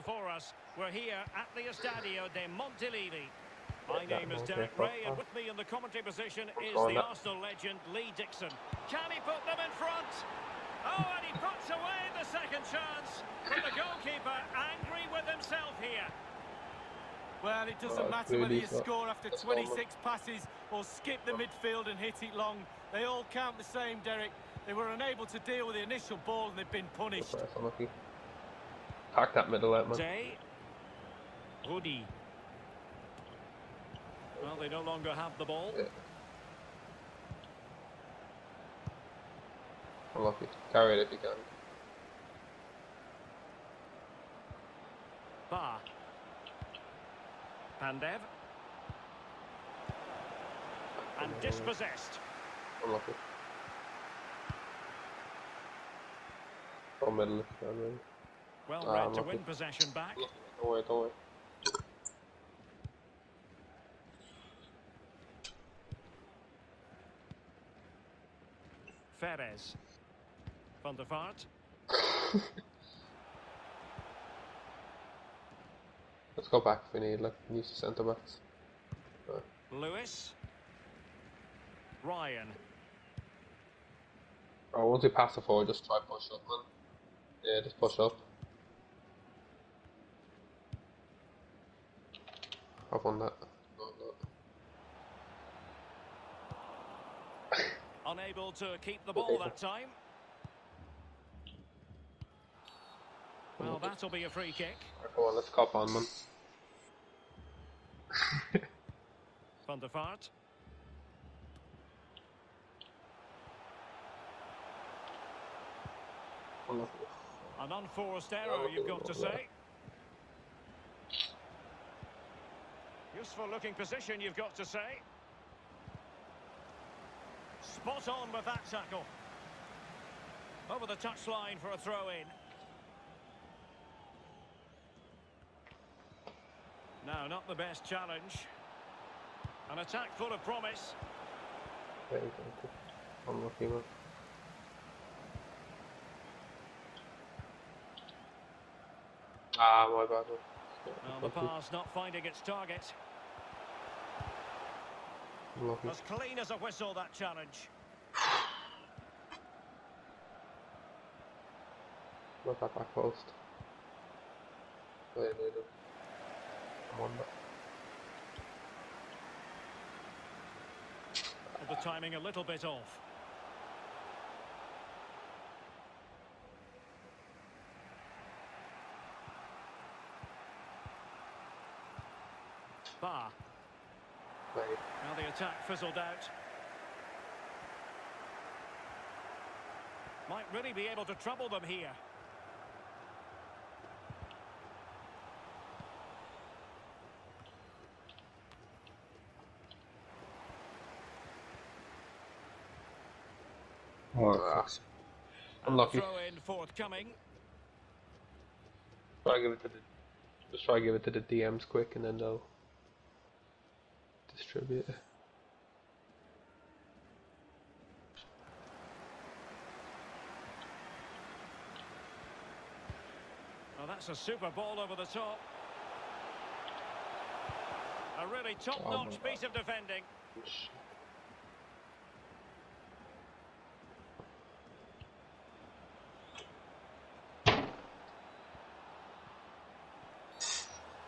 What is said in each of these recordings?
before us. We're here at the Estadio de Montilivi. My name is Derek Ray, and with me in the commentary position is the. Arsenal legend Lee Dixon. Can he put them in front? Oh, and he puts away the second chance. But the goalkeeper angry with himself here. Well, it doesn't matter whether you score after 26 passes or skip the midfield and hit it long. They all count the same, Derek. They were unable to deal with the initial ball and they've been punished. Pack that middle out, man. Day. Rudi. Well, they no longer have the ball. Yeah. Unlucky. Carry it if you can. Ba. Pandev. And mm. dispossessed. Unlucky. Or middle if you can, really. Well Ah, read to win possession back. Don't worry, don't worry. Perez. Van der Vaart. Let's go back if we need, like, use the centre backs. Lewis. Ryan. Oh, once we pass the forward, just try push up, man. Yeah, just push up. I've won that. No, no. Unable to keep the ball that time. Well, that'll be a free kick. Alright, Come on, let's cop on, man. Van der Vaart. An unforced error, you've got to say. Useful looking position, you've got to say. Spot on with that tackle. Over the touchline for a throw in. No, not the best challenge. An attack full of promise. Very good. Unlucky, man. Ah, my bad, man. Well, the pass not finding its target. Unlucky. As clean as a whistle, that challenge. Not that back post. Wait, wait, wait. I'm on. The timing a little bit off. Bar. Wait. Now the attack fizzled out. Might really be able to trouble them here. Ah, unlucky. Throw in forthcoming. Try to give it to the. Just try give it to the DMs quick, and then they'll distribute it. Oh, that's a super ball over the top. A really top-notch my piece of defending.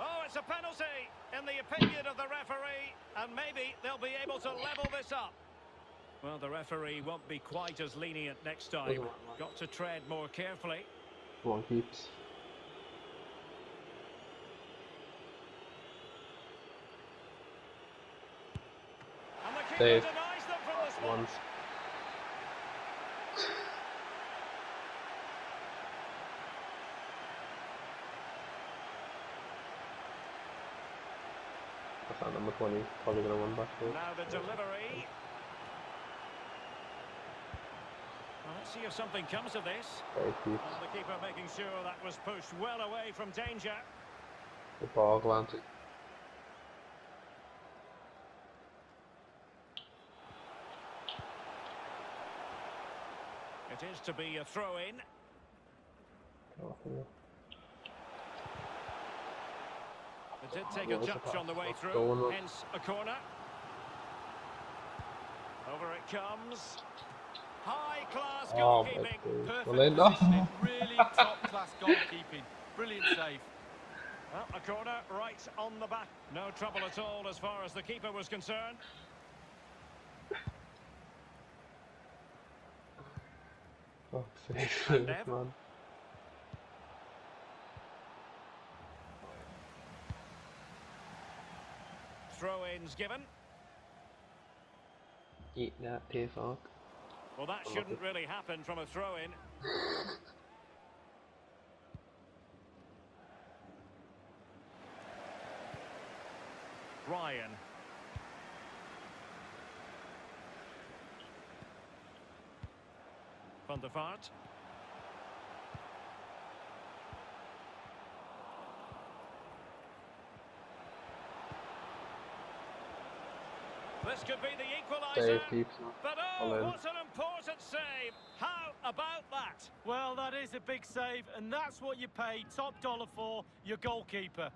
Oh, it's a penalty in the opinion of the referee, and maybe they'll be able to level this up. Well, the referee won't be quite as lenient next time. Oh, Got to tread more carefully. Come on, keeps. And the keeper Dave. denies them from the spot. Once. That's not number 20. Probably gonna run back to. Now the delivery. Well, let's see if something comes of this. Very keeps. Well, the keeper making sure that was pushed well away from danger. The ball glancing. It is to be a throw-in. Oh, yeah. It did take a touch on the way through, hence a corner. Over it comes. High class Oh goalkeeping. Perfect Well, then, no. positioning, really top-class goalkeeping. Brilliant save. Well, a corner right on the back. No trouble at all as far as the keeper was concerned. Fuck's sake, man. Throw-ins given. Eat that pay fuck. Well, that shouldn't really happen from a throw-in. Ryan. Van der Vaart. This could be the equaliser. Save keeps him. But oh, what an important save! How about that? Well, that is a big save, and that's what you pay top dollar for, your goalkeeper.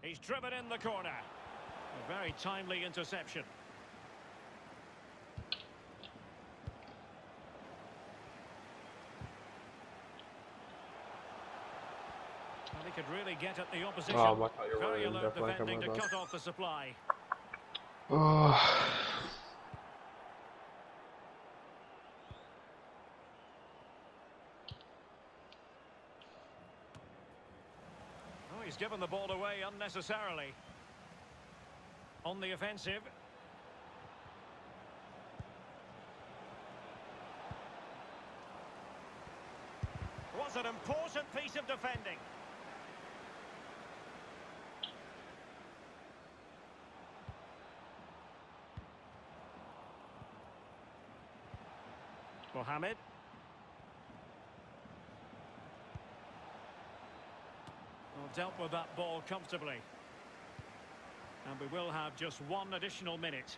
He's driven in the corner. A very timely interception. Well, he could really get at the opposition. Oh, my God, you're very alert defending to cut off the supply. Oh. He's given the ball away unnecessarily. On the offensive. Was an important piece of defending. Mohamed. Well, dealt with that ball comfortably. And we will have just one additional minute.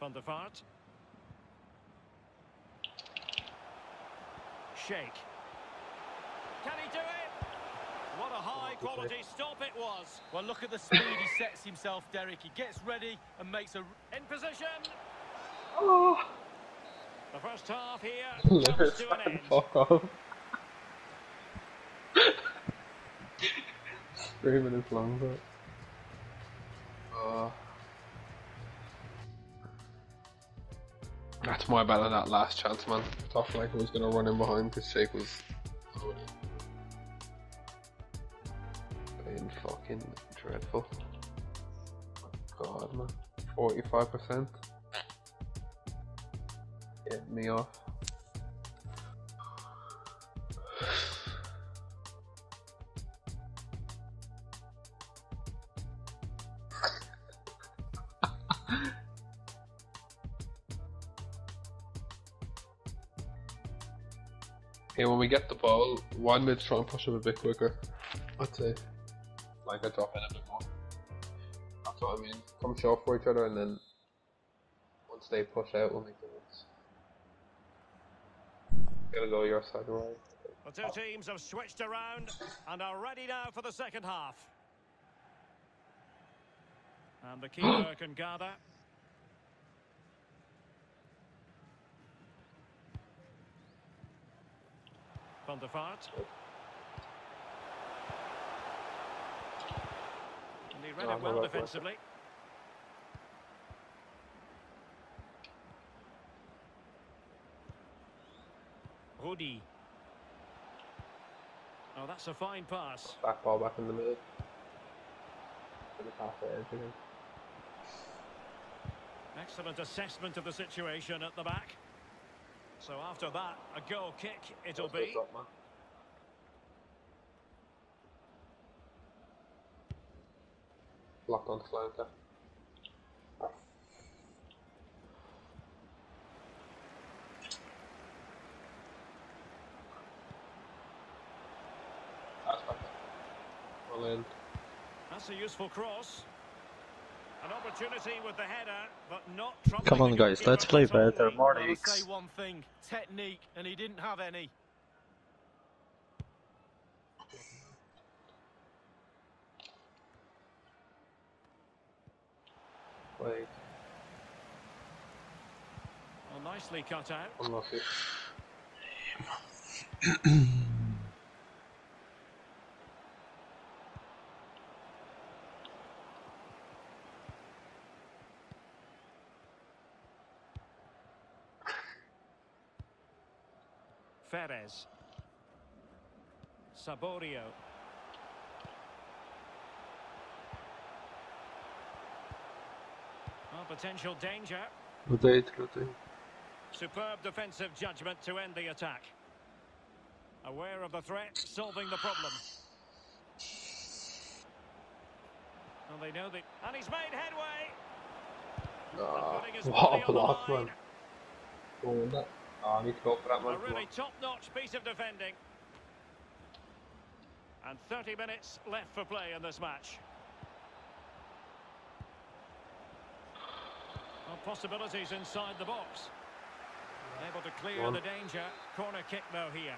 Van der Vaart. Shake. Can he do it? What a high oh, quality stop it was. Well, look at the speed he sets himself, Derek. He gets ready and makes a... In position. Oh. The first half here comes to an end. fuck off. Screaming his lungs out. Oh. That's my bad on that last chance, man. Tough like I was gonna run in behind because Shake was in. Being fucking dreadful. God, man. 45%. Get me off. Yeah, when we get the ball, one mid try and push up a bit quicker. I'd say. Like I drop in a bit more. That's what I mean. Come short for each other and then once they push out we'll make Gotta go your side right. The two teams have switched around and are ready now for the second half. And the keeper can gather. Van der Vaart. And he read it well defensively. Oh, that's a fine pass. Back ball back in the middle. Gonna pass the edge again. Excellent assessment of the situation at the back. So after that, a goal kick it'll That's be. up. Locked on flanker. in. That's a useful cross. An opportunity with the header, but not Come on, guys, let's play better. Marty. Say one thing, technique, and he didn't have any. Wait. Well, nicely cut out. Saborio. Well, potential danger. Rotate, rotate. Superb defensive judgment to end the attack. Aware of the threat, solving the problem. Well, they know that, and he's made headway. Ah, what a block, man. That. Ah, I need to go for that, one. A really top-notch piece of defending. And 30 minutes left for play in this match. Well, possibilities inside the box. Able to clear the danger. Corner kick though here.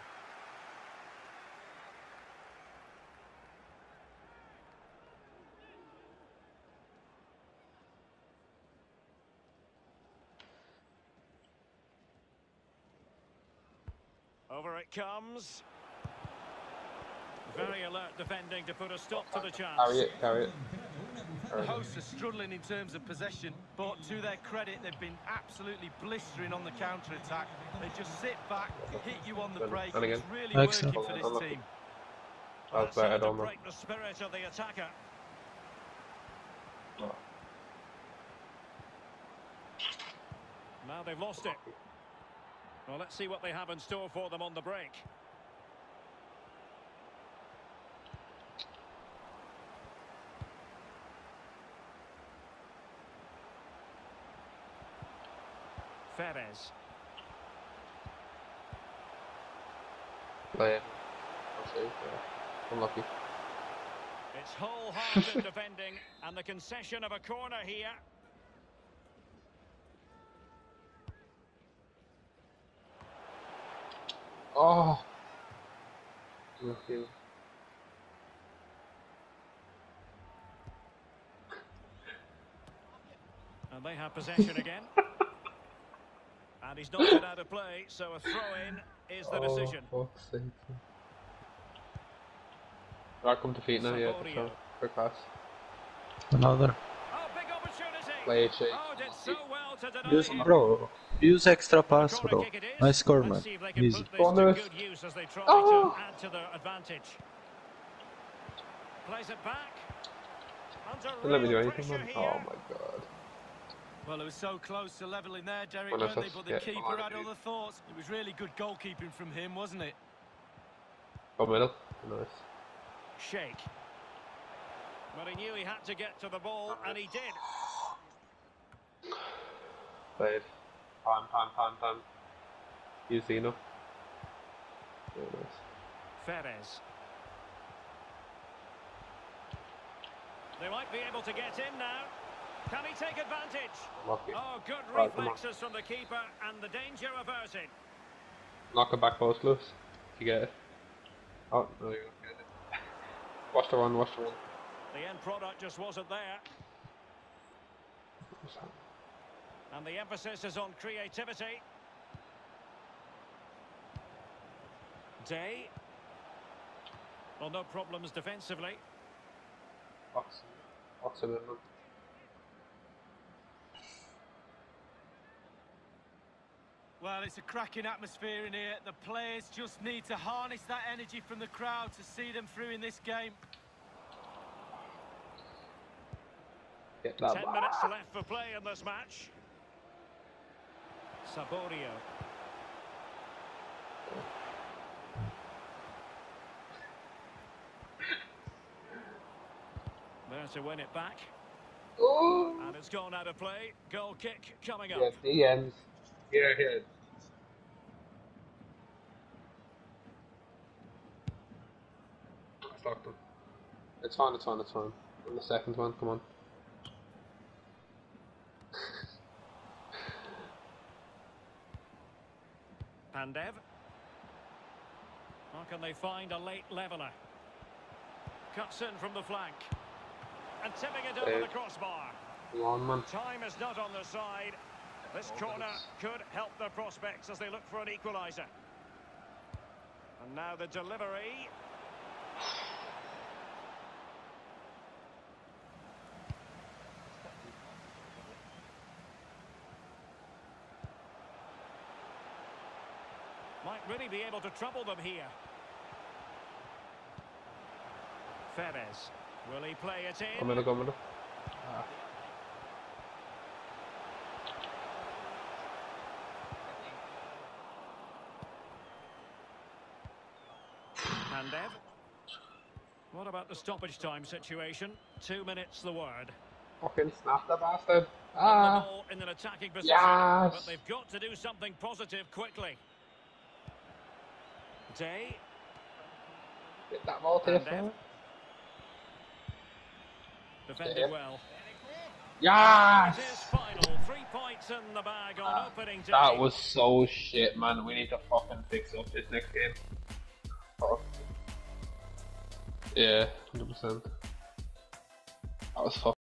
Over it comes. Very alert defending to put a stop to the chance. Carry it, carry it. The hosts are struggling in terms of possession, but to their credit, they've been absolutely blistering on the counter-attack. They just sit back, hit you on the And- break. and again. It's really Excellent. working for this team. Well, That's that better, seemed don't know. break the spirit of the attacker. Now they've lost it. Well, let's see what they have in store for them on the break. Ferez. Play it. I'll save, yeah. Unlucky. It's wholehearted defending and the concession of a corner here. Oh! And they have possession again. and he's knocked it out of play, so a throw-in is the oh, decision. fuck's sake. Right, come to feet now, yeah. So, quick pass. Another. Oh, big opportunity! Play it, Shea. Oh, well Use bro. Use extra pass, bro. kick it is. Nice Let's corner. see if they can Easy. put this Go on, to Lewis. good use as Oh. to add to their advantage. Plays it back. Under Don't let me do anything, man. Oh my god. Well, it was so close to levelling there, Derek, Well, weren't they? But the keeper had other thoughts. It was really good goalkeeping from him, wasn't it? Go middle. Nice. Shake. But he knew he had to get to the ball, and he did. Play it. Pam, pam, pam, pam. Use Zeno. Very nice. Ferez. They might be able to get in now. Can he take advantage? Unlucky. Oh, good Right, reflexes from the keeper, and the danger averted. Knock it back post, Lewis. You get it. Oh, no, you don't get it. Watch the run, watch the run. The end product just wasn't there, that? and the emphasis is on creativity. Day. Well, no problems defensively. Box. Box him in, man. Well, it's a cracking atmosphere in here. The players just need to harness that energy from the crowd to see them through in this game. Get that Ten back. minutes left for play in this match. Saborio. There to win it back. Oh! And it's gone out of play. Goal kick coming up. Yeah, the ends. Here, here. I stopped him. It's fine, it's fine, it's fine. On the second one, come on. Pandev. How can they find a late leveller? Cuts in from the flank. And tipping it over the crossbar. Come on, man. Time is not on the side. This corner could help the prospects as they look for an equaliser. And now the delivery. Really be able to trouble them here. Febes. Will he play it in? Come in, come in. Pandev. What about the stoppage time situation? Two minutes the word. Fucking snap the bastard. Ah. in an attacking position, Yes. but they've got to do something positive quickly. Day, Get that ball to the front. defended Yeah. well. Yes! Final. Three points in the bag on ah, opening day. That was so shit, man. We need to fucking fix up this next game. Fuck. Yeah, 100%. That was fucking.